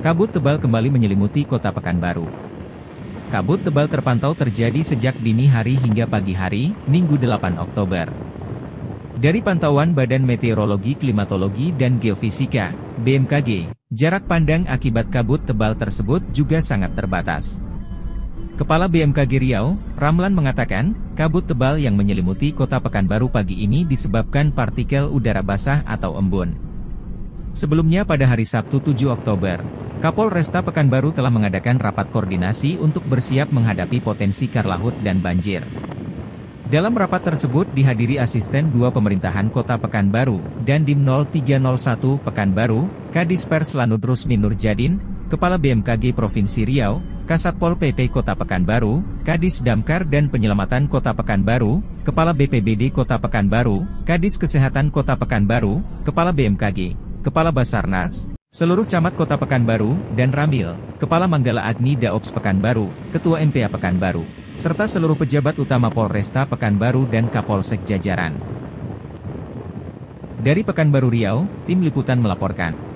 Kabut tebal kembali menyelimuti kota Pekanbaru. Kabut tebal terpantau terjadi sejak dini hari hingga pagi hari, Minggu 8 Oktober. Dari pantauan Badan Meteorologi Klimatologi dan Geofisika, BMKG, jarak pandang akibat kabut tebal tersebut juga sangat terbatas. Kepala BMKG Riau, Ramlan mengatakan, kabut tebal yang menyelimuti kota Pekanbaru pagi ini disebabkan partikel udara basah atau embun. Sebelumnya pada hari Sabtu 7 Oktober, Kapolresta Pekanbaru telah mengadakan rapat koordinasi untuk bersiap menghadapi potensi kar laut dan banjir. Dalam rapat tersebut dihadiri asisten dua pemerintahan kota Pekanbaru, dan Dim 0301 Pekanbaru, Kadis Pers Lanud Rusmi Nurjadin, Kepala BMKG Provinsi Riau, Kasatpol PP Kota Pekanbaru, Kadis Damkar dan Penyelamatan Kota Pekanbaru, Kepala BPBD Kota Pekanbaru, Kadis Kesehatan Kota Pekanbaru, Kepala BMKG, Kepala Basarnas, Seluruh camat kota Pekanbaru, dan Ramil, Kepala Manggala Agni Daops Pekanbaru, Ketua MPA Pekanbaru, serta seluruh pejabat utama Polresta Pekanbaru dan Kapolsek jajaran. Dari Pekanbaru Riau, tim liputan melaporkan.